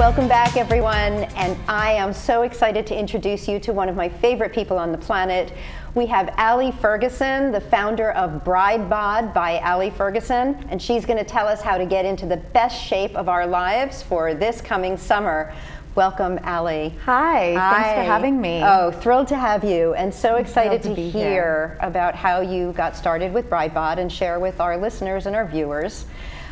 Welcome back, everyone. And I am so excited to introduce you to one of my favorite people on the planet. We have Alli Ferguson, the founder of Bride Bod by Alli Ferguson, and she's going to tell us how to get into the best shape of our lives for this coming summer. Welcome, Alli. Hi, Hi, thanks for having me. Oh, thrilled to have you, and so excited to, to hear here. about how you got started with Bride Bod and share with our listeners and our viewers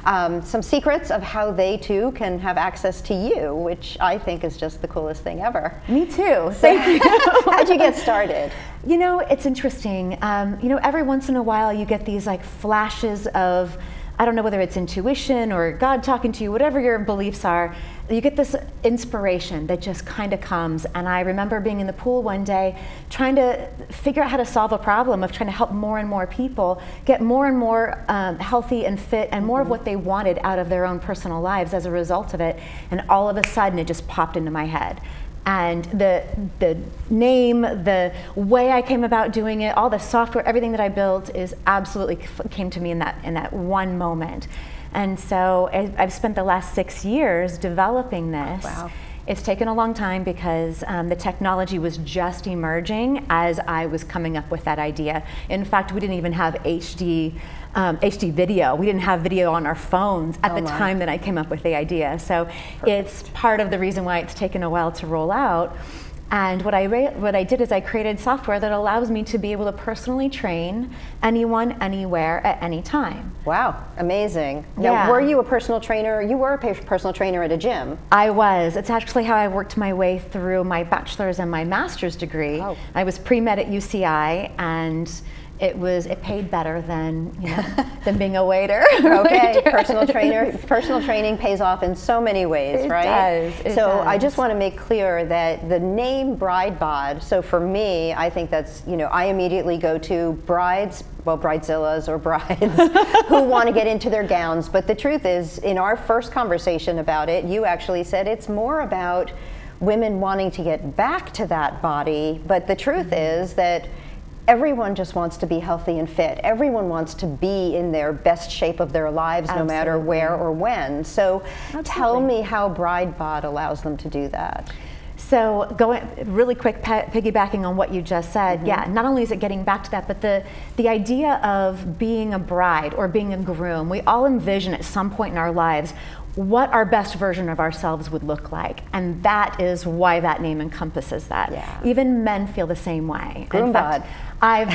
um, some secrets of how they too can have access to you, which I think is just the coolest thing ever. Me too. Thank you. How'd you get started? You know, it's interesting. Um, you know, every once in a while you get these like flashes of I don't know whether it's intuition or God talking to you, whatever your beliefs are, you get this inspiration that just kind of comes. And I remember being in the pool one day trying to figure out how to solve a problem of trying to help more and more people get more and more um, healthy and fit and more mm-hmm. of what they wanted out of their own personal lives as a result of it. And all of a sudden, it just popped into my head and the the name, the way I came about doing it, all the software, everything that I built is absolutely came to me in that in that one moment. And so I've spent the last six years developing this. Oh, wow. It's taken a long time because um, the technology was just emerging as I was coming up with that idea. In fact, we didn't even have HD um, HD video. We didn't have video on our phones at oh the my. time that I came up with the idea. So Perfect. it's part of the reason why it's taken a while to roll out. And what I, what I did is I created software that allows me to be able to personally train anyone, anywhere, at any time. Wow, amazing. Yeah. Now, were you a personal trainer? You were a personal trainer at a gym. I was. It's actually how I worked my way through my bachelor's and my master's degree. Oh. I was pre-med at UCI and it was it paid better than you know than being a waiter. okay, personal trainer personal training pays off in so many ways, it right? Does, so does. I just want to make clear that the name Bride Bod. So for me, I think that's you know I immediately go to brides, well bridezillas or brides who want to get into their gowns. But the truth is, in our first conversation about it, you actually said it's more about women wanting to get back to that body. But the truth mm-hmm. is that everyone just wants to be healthy and fit. Everyone wants to be in their best shape of their lives, Absolutely. no matter where or when. So Absolutely. tell me how BrideBod allows them to do that. So going really quick, piggybacking on what you just said, mm-hmm. yeah. Not only is it getting back to that, but the the idea of being a bride or being a groom, we all envision at some point in our lives what our best version of ourselves would look like. And that is why that name encompasses that. Yeah. Even men feel the same way. Groom bod. I've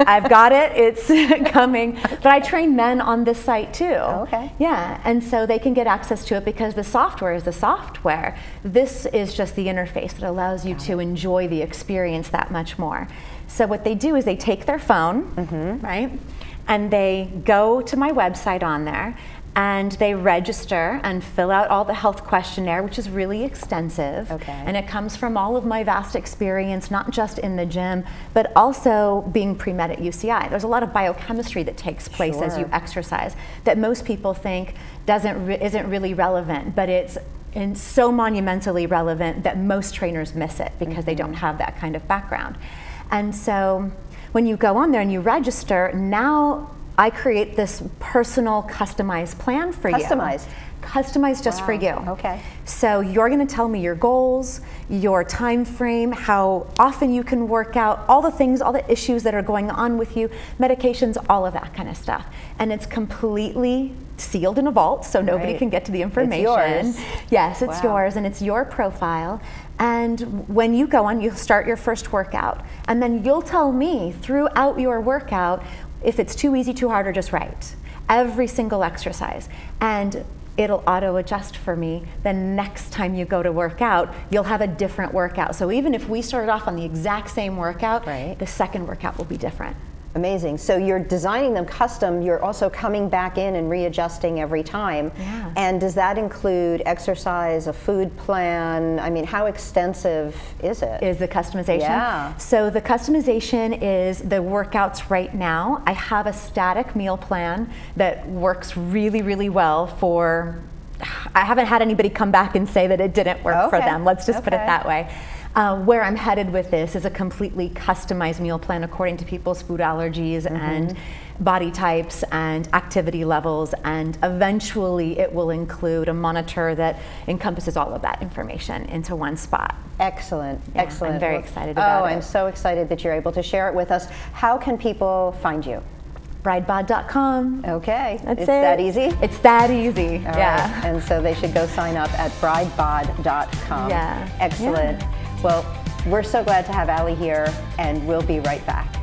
I've got it. It's coming. But I train men on this site too. okay. Yeah, and so they can get access to it because the software is the software. This is just the interface that allows you to enjoy the experience that much more. So what they do is they take their phone, mm-hmm. right? And they go to my website on there and they register and fill out all the health questionnaire, which is really extensive. Okay. And it comes from all of my vast experience, not just in the gym, but also being pre-med at UCI. There's a lot of biochemistry that takes place sure. as you exercise that most people think doesn't re- isn't really relevant, but it's and so monumentally relevant that most trainers miss it because mm-hmm. they don't have that kind of background. And so when you go on there and you register, now I create this personal customized plan for customized. you. Customized. Customized just wow. for you. Okay. So you're going to tell me your goals, your time frame, how often you can work out, all the things, all the issues that are going on with you, medications, all of that kind of stuff. And it's completely sealed in a vault, so nobody right. can get to the information. It's yours. Yes, it's wow. yours, and it's your profile. And when you go on, you'll start your first workout, and then you'll tell me throughout your workout if it's too easy, too hard, or just right. Every single exercise. And it'll auto adjust for me. Then next time you go to work out, you'll have a different workout. So even if we started off on the exact same workout, right. the second workout will be different. Amazing. So you're designing them custom. You're also coming back in and readjusting every time. Yeah. And does that include exercise, a food plan? I mean, how extensive is it? Is the customization? Yeah. So the customization is the workouts right now. I have a static meal plan that works really, really well for. I haven't had anybody come back and say that it didn't work okay. for them. Let's just okay. put it that way. Uh, where I'm headed with this is a completely customized meal plan according to people's food allergies mm-hmm. and body types and activity levels, and eventually it will include a monitor that encompasses all of that information into one spot. Excellent, yeah, excellent. I'm very excited about oh, it. I'm so excited that you're able to share it with us. How can people find you? bridebod.com. Okay. That's it's it. that easy? It's that easy. All yeah. Right. And so they should go sign up at bridebod.com. Yeah. Excellent. Yeah. Well, we're so glad to have Alli here, and we'll be right back.